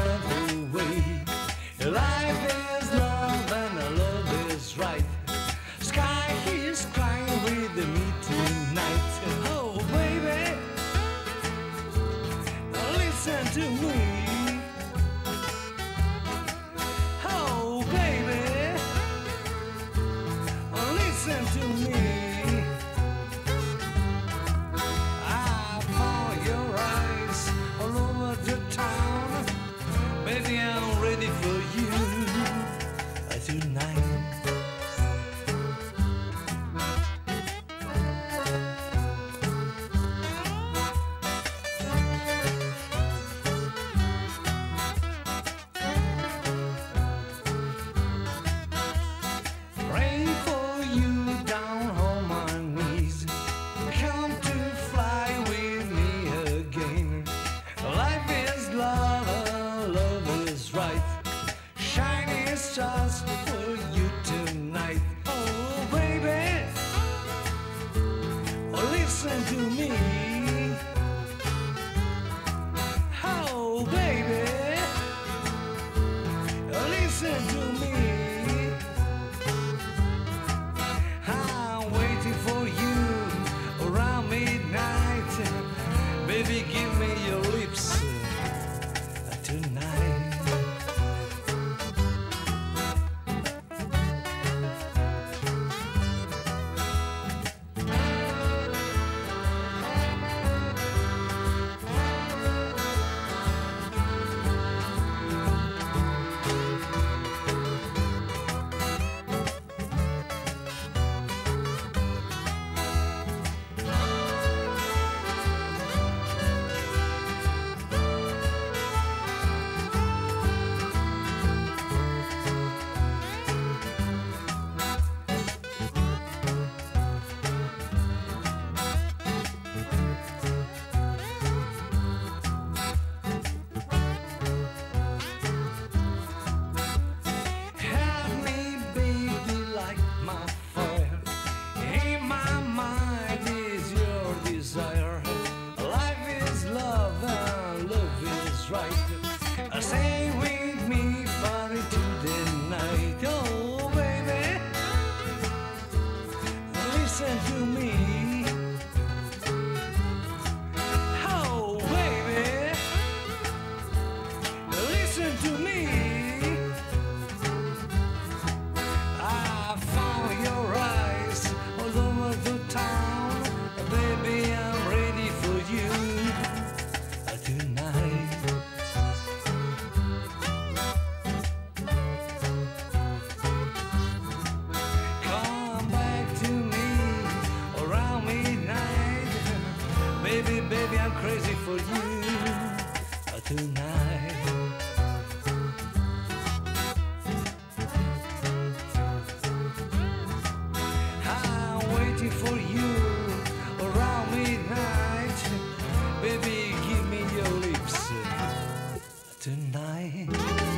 away. Life tonight. Come back to me around midnight. Baby, baby, I'm crazy for you uh, tonight. I'm waiting for you. night.